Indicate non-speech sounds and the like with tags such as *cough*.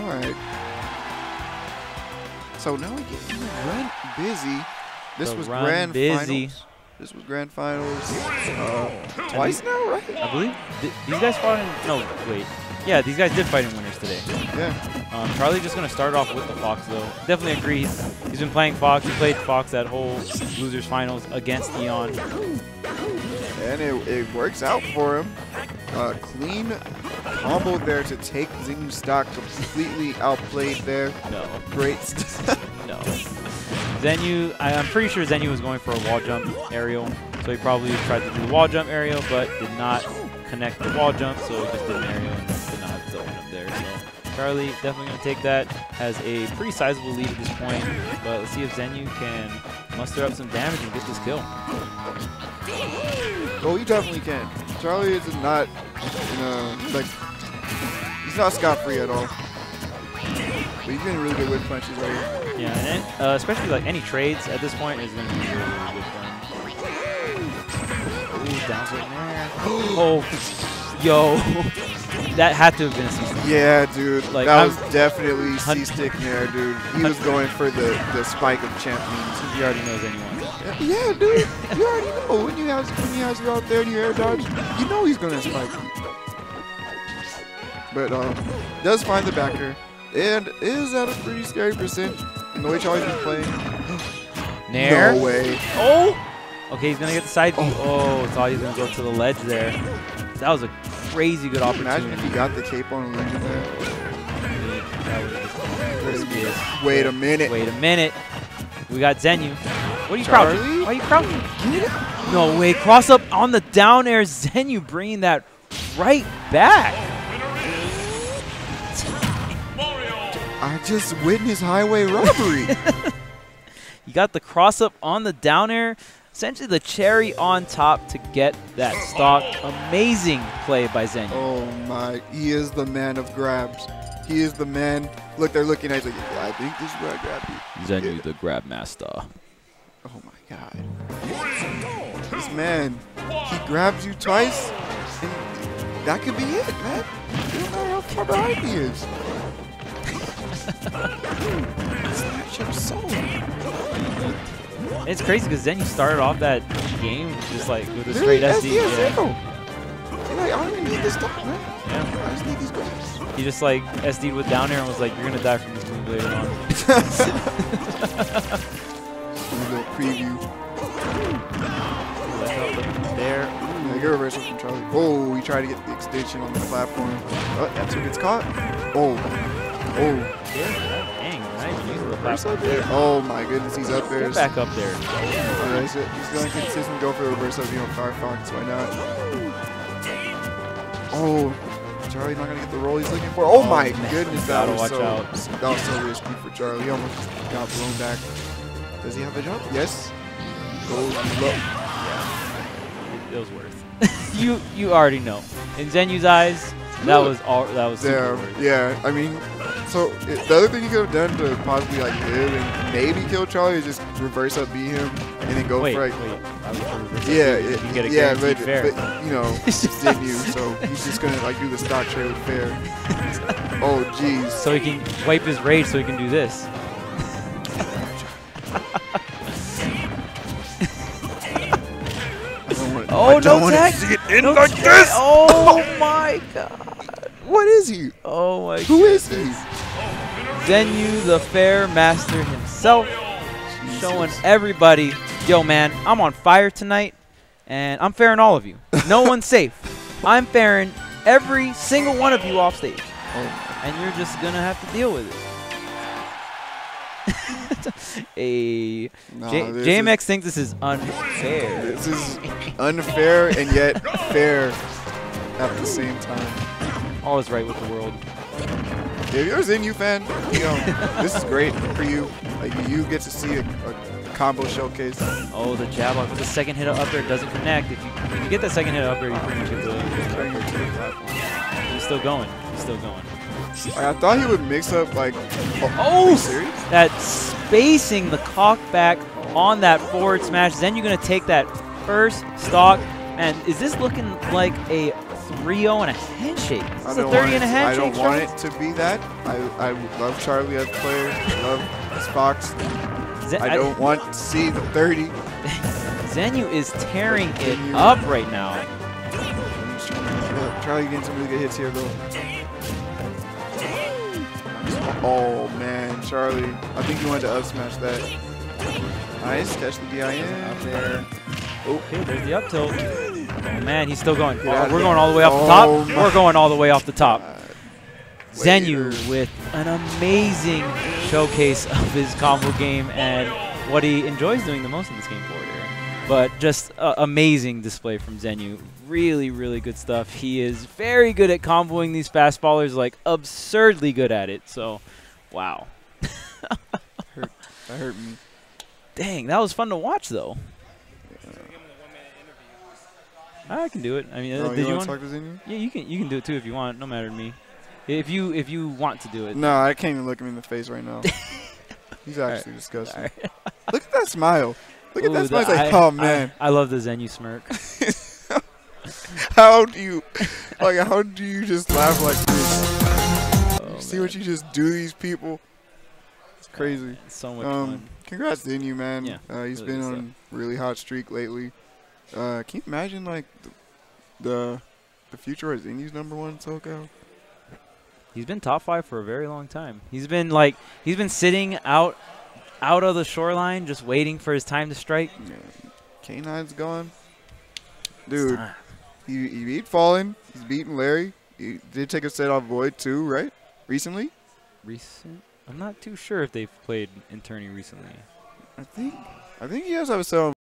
All right. So now we get we run busy. This The was grand busy. finals. This was grand finals uh, twice now, right? I believe th these guys fought in. No, wait. Yeah, these guys did fight in winners today. Yeah. Um, Charlie just going to start off with the Fox, though. Definitely agree. He's, he's been playing Fox. He played Fox that whole losers finals against Eon. And it, it works out for him. Uh, clean combo there to take Zenyou stock. Completely outplayed there. No, Great. *laughs* no. Zenyou, I, I'm pretty sure Zenyou was going for a wall jump aerial, so he probably tried to do the wall jump aerial, but did not connect the wall jump, so he just did an aerial and did not have the open up there. So Charlie definitely going to take that. Has a pretty sizable lead at this point, but let's see if Zenyou can muster up some damage and get this kill. oh, he definitely can. Charlie is not, you know, like, he's not scot-free at all. But he's getting really good whip punches right here. Yeah, and uh, especially like any trades at this point is going to be really, really good him. Ooh, down. *gasps* Oh, yo. *laughs* that had to have been a C-stick. Yeah, dude. Like, that I'm- was definitely C-stick there, dude. He was going for the, the spike of champions. He already knows anyone. Yeah, dude. You already know when you have when he has you out there and you air dodge, you know he's gonna spike you. But um, does find the backer and is at a pretty scary percent. And the way Charlie's been playing, *gasps* Nair. no way. Oh! Okay, he's going to get the side B. Oh. Oh, thought he was going to go to the ledge there. That was a crazy good Imagine opportunity. if he got the cape on illusion there. That would've been. Wait a minute. Wait a minute. We got Zenyou. What are you crouching? Why are you crouching? No way. Cross up on the down air. Zenyou bringing that right back. I just witnessed highway robbery. *laughs* You got the cross up on the down air. Essentially the cherry on top to get that stock. Amazing play by Zenyou. oh my, he is the man of grabs. He is the man. Look, they're looking at. He's like, yeah, I think this is where I grab you. Zenyou the grab master. Oh my god. This man, he grabs you twice, and that could be it, man. You don't know how far behind he is. *laughs* Snatch him so. It's crazy because then you started off that game just like with a straight SD. Yeah. zero. You're like, I don't even need this stuff, man. Yeah. I just need these grabs. He just like SD'd with down air and was like, "You're gonna die from this move later on." A little preview. Left up, left there. Yeah, good reversal from Charlie. Oh, he tried to get the extension on the platform. Oh, that's who gets caught. Oh. Oh. Dang, nice using the platform there. there. Oh my goodness, he's up there. Get back up there. Alright, he's, he's going to consistently go for the reverse of, you know, Firefox. Why not? Oh, Charlie's not going to get the roll he's looking for. Oh, Oh, my man. goodness, that was, watch so, out. that was so risky for Charlie. He almost got blown back. Does he have a jump? Yes. Goes low. It, it was worth. *laughs* you you already know. In Zenyou's eyes, that was all. That was super There, worth. yeah. I mean, so the other thing you could have done to possibly like live and maybe kill Charlie is just reverse up beat him and then go Wait, for like I was for reverse Yeah, it, you get a yeah, but, but you know, *laughs* in you, so he's just gonna like do the stock trade with fair. *laughs* Oh jeez. so he can wipe his rage, so he can do this. *laughs* I don't want- Oh, no wanna tag. see it in No like this. Oh my god. What is he? Oh my. Who is he? Zenyou, the fair master himself, showing everybody, yo man, I'm on fire tonight, and I'm fairing all of you. No *laughs* one's safe. I'm fairing every single one of you off stage, Oh, and you're just gonna have to deal with it. *laughs* a nah, J- JMX thinks this is unfair. This is unfair and yet fair at the same time. All is right with the world. If you're a Zenyou fan, you know this is great for you. Like you get to see a, a combo showcase. Oh, the jab off. The second hit up there doesn't connect. If you, if you get that second hit up there, you pretty much get the, get the upper to the platform. He's still going. He's still going. Like, I thought he would mix up like. Oh, Oh! That spacing the cock back on that forward smash. Then you're going to take that first stock. And is this looking like a 3-0 and a handshake. This I is a don't 30 want and a it, I don't want it to be that. I, I love Charlie as a player. I love his Fox. Zen- I don't want to see the 30. *laughs* Zenyou is tearing it up right now. Yeah, Charlie getting some really good hits here, though. Oh, man. Charlie. I think you wanted to up smash that. Nice. Catch the DIN. Up there. Okay, there's the up tilt. Oh man, he's still going. Of we're going all the way off the Oh, top. We're going all the way off the top. Zenyou with an amazing showcase of his combo game and what he enjoys doing the most in this game forward air. But just a amazing display from Zenyou. Really, really good stuff. He is very good at comboing these fastballers, like absurdly good at it. So, wow. *laughs* That hurt me. Dang, that was fun to watch though. I can do it. I mean, uh, Oh, did you you want to talk to Zenyou? Yeah, you can. You can do it too if you want. No matter to me. If you if you want to do it. No, I can't even look him in the face right now. *laughs* He's All right. actually disgusting. Right. *laughs* Look at that smile. Look at that smile. The- like, I- oh man, I, love the Zenyou smirk. *laughs* how do you, like, how do you just laugh like this? Oh, See what you just do to these people? It's crazy. So much Um, fun. congrats to you, man. Yeah, uh, he's really been on really hot streak lately. Uh, can you imagine like the the, the future is Inu's number one SoCal? He's been top five for a very long time. He's been like he's been sitting out out of the shoreline, just waiting for his time to strike. Yeah. K9's gone. Dude, he, he beat Fallen. He's beaten Larry. He did take a set off Void too, right? Recently? recent. I'm not too sure if they've played in tourney recently. I think I think he has have a set on